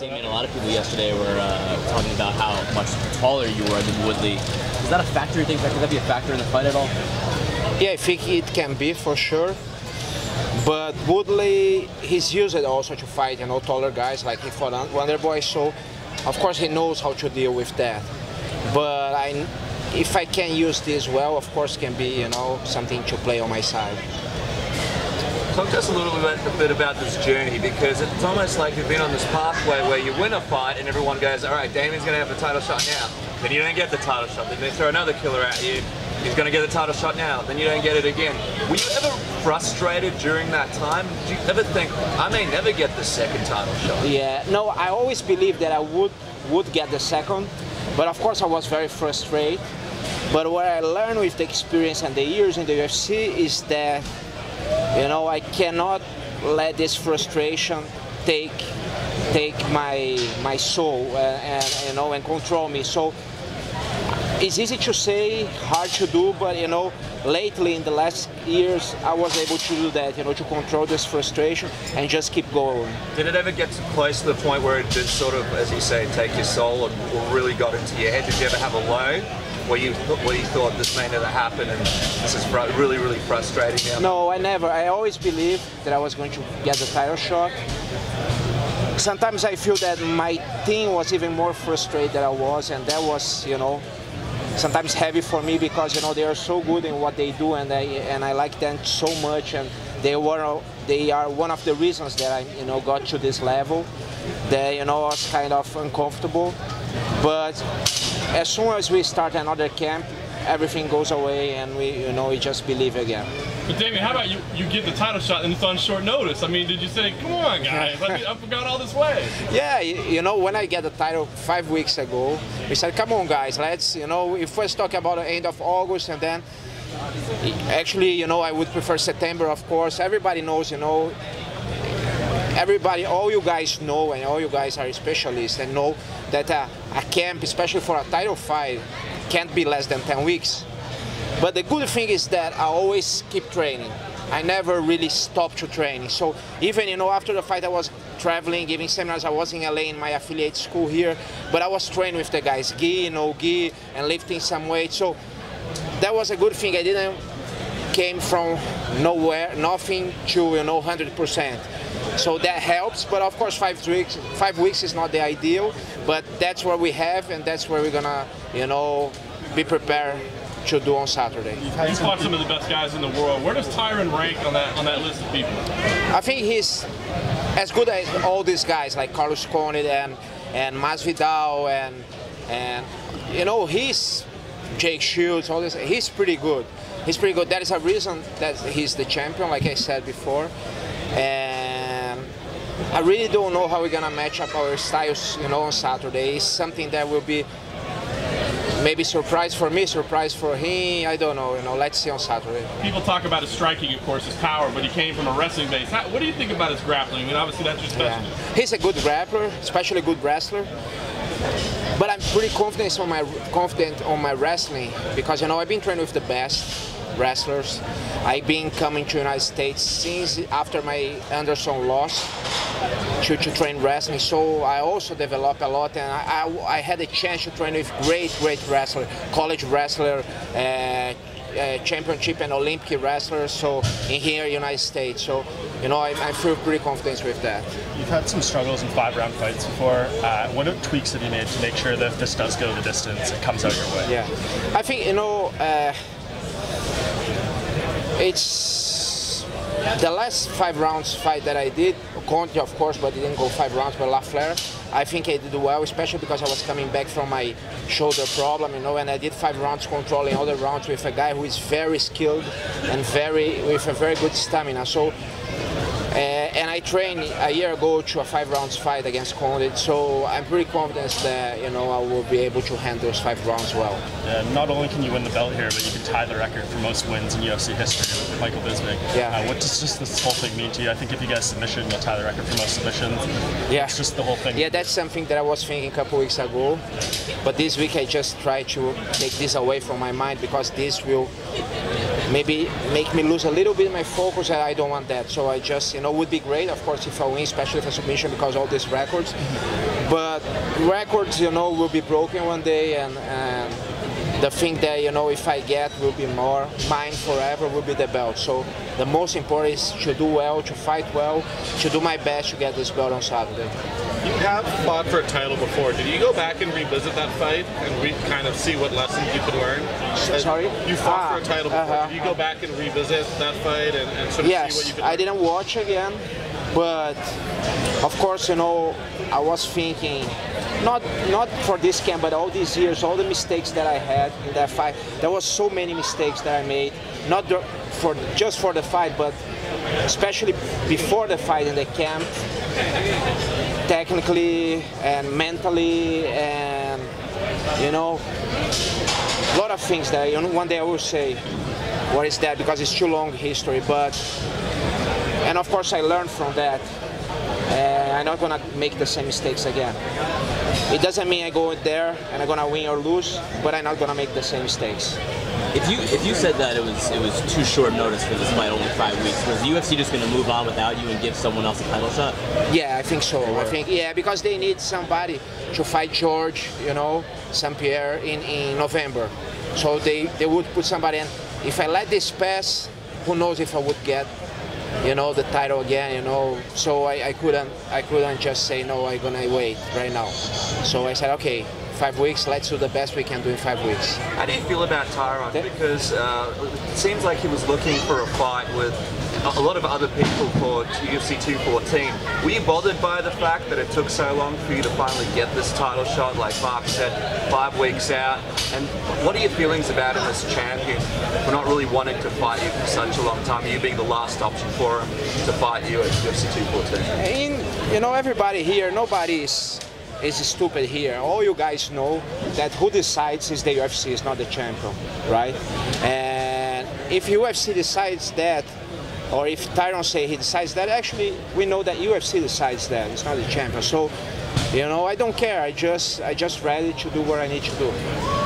Mean, a lot of people yesterday were uh, talking about how much taller you were than Woodley. Is that a factor? You think that could that be a factor in the fight at all? Yeah, I think it can be for sure. But Woodley, he's used it also to fight, you know, taller guys like he fought Wonderboy. So, of course, he knows how to deal with that. But I, if I can use this well, of course, can be, you know, something to play on my side. Talk to us a little bit, a bit about this journey because it's almost like you've been on this pathway where you win a fight and everyone goes, all right, Demian's going to have the title shot now. Then you don't get the title shot. Then they throw another killer at you. He's going to get the title shot now. Then you don't get it again. Were you ever frustrated during that time? Did you ever think, I may never get the second title shot? Yeah, no, I always believed that I would would get the second, but of course I was very frustrated. But what I learned with the experience and the years in the UFC is that you know, I cannot let this frustration take take my my soul uh, and you know and control me. So it's easy to say, hard to do, but you know, lately in the last years, I was able to do that, you know, to control this frustration and just keep going. Did it ever get close to the point where it did sort of, as you say, take your soul or really got into your head? Did you ever have a low where you where you thought this may never happen and this is really really frustrating now? No, I never. I always believed that I was going to get the title shot. Sometimes I feel that my team was even more frustrated than I was, and that was, you know, sometimes heavy for me because you know they are so good in what they do, and I and I like them so much, and they were they are one of the reasons that I you know got to this level. That you know was kind of uncomfortable, but as soon as we start another camp, everything goes away and we, you know, we just believe again. But Demian, how about you, you get the title shot and it's on short notice? I mean, did you say, come on, guys, me, I forgot all this way? Yeah, you, you, know, when I get the title five weeks ago, we said, come on, guys, let's, you know, if we first talk about the end of August and then actually, you know, I would prefer September, of course. Everybody knows, you know, everybody, all you guys know, and all you guys are specialists and know that uh, a camp, especially for a title fight, can't be less than 10 weeks. But the good thing is that I always keep training. I never really stop to training. So even, you know, after the fight I was traveling, giving seminars. I was in LA in my affiliate school here, but I was training with the guys, gi, know, gi, and lifting some weight. So that was a good thing. I didn't came from nowhere, nothing to, you know, 100%. So that helps, but of course five weeks five weeks is not the ideal, but that's what we have and that's where we're gonna, you know, be prepared to do on Saturday. You've fought some of the best guys in the world. Where does Tyron rank on that on that list of people? I think he's as good as all these guys like Carlos Condit and and Masvidal and and you know he's Jake Shields, all this. He's pretty good. He's pretty good. That is a reason that he's the champion, like I said before. And I really don't know how we're gonna match up our styles, you know, on Saturday. It's something that will be maybe surprise for me, surprise for him. I don't know. You know, let's see on Saturday. People talk about his striking, of course, his power, but he came from a wrestling base. How, what do you think about his grappling? I mean, obviously that's your specialty. Yeah. He's a good grappler, especially a good wrestler. But I'm pretty confident on my confident on my wrestling because you know I've been training with the best wrestlers. I've been coming to United States since after my Anderson loss to, to train wrestling. So I also developed a lot, and I, I, I had a chance to train with great, great wrestler, college wrestler, uh, uh, championship and Olympic wrestlers. So in here, United States. So you know, I, I, feel pretty confident with that. You've had some struggles in five-round fights before. Uh, what are tweaks have you made to make sure that if this does go the distance, it comes out your way? Yeah, I think you know. Uh, it's the last five rounds fight that I did, Condit of course, but it didn't go five rounds, but LaFlare, I think I did well, especially because I was coming back from my shoulder problem, you know, and I did five rounds controlling the rounds with a guy who is very skilled and very with a very good stamina. So I trained a year ago to a five rounds fight against Condit, so I'm pretty confident that you know I will be able to handle those five rounds well. Yeah, not only can you win the belt here, but you can tie the record for most wins in UFC history with Michael Bisping. Yeah. Uh, what does just this whole thing mean to you? I think if you get a submission, you'll tie the record for most submissions. Yeah. It's just the whole thing. Yeah, that's something that I was thinking a couple weeks ago, but this week I just try to take this away from my mind because this will maybe make me lose a little bit my focus, and I don't want that. So I just, you know, would be great, of course, if I win, especially for submission because all these records. But records, you know, will be broken one day, and, and the thing that you know if I get will be more mine forever will be the belt. So the most important is to do well, to fight well, to do my best to get this belt on Saturday. You have fought for a title before. Did you go back and revisit that fight and re- kind of see what lessons you could learn? Uh, Sorry? You fought Ah, for a title before. uh-huh. Did you go back and revisit that fight and, and sort of see what Yes, you could I didn't watch again, but of course, you know, I was thinking, not not for this camp, but all these years, all the mistakes that I had in that fight. There was so many mistakes that I made, not for just for the fight, but especially before the fight in the camp, technically and mentally, and you know, a lot of things that you know, one day I will say what is that because it's too long history but and of course I learned from that. And I'm not gonna make the same mistakes again. It doesn't mean I go in there and I'm gonna win or lose but I'm not gonna make the same mistakes. If you if you said that it was it was too short notice for this fight, only five weeks, was the UFC just going to move on without you and give someone else a title shot? yeah I think so. I think yeah because they need somebody to fight Georges you know St. Pierre in, in November. So they, they would put somebody in. If I let this pass who knows if I would get you know the title again you know. So I, I couldn't I couldn't just say no I'm gonna wait right now. So I said okay five weeks let's do the best we can do in five weeks. How do you feel about Tyron? Because uh, it seems like he was looking for a fight with a lot of other people for UFC 214. Were you bothered by the fact that it took so long for you to finally get this title shot, like Mark said, five weeks out? And what are your feelings about him as champion for not really wanting to fight you for such a long time, you being the last option for him to fight you at UFC 214? in you know everybody here nobody is is stupid here all you guys know that who decides is the UFC is not the champion right and if UFC decides that or if Tyron say he decides that actually we know that UFC decides that. It's not the champion. So you know I don't care. I just I just ready to do what I need to do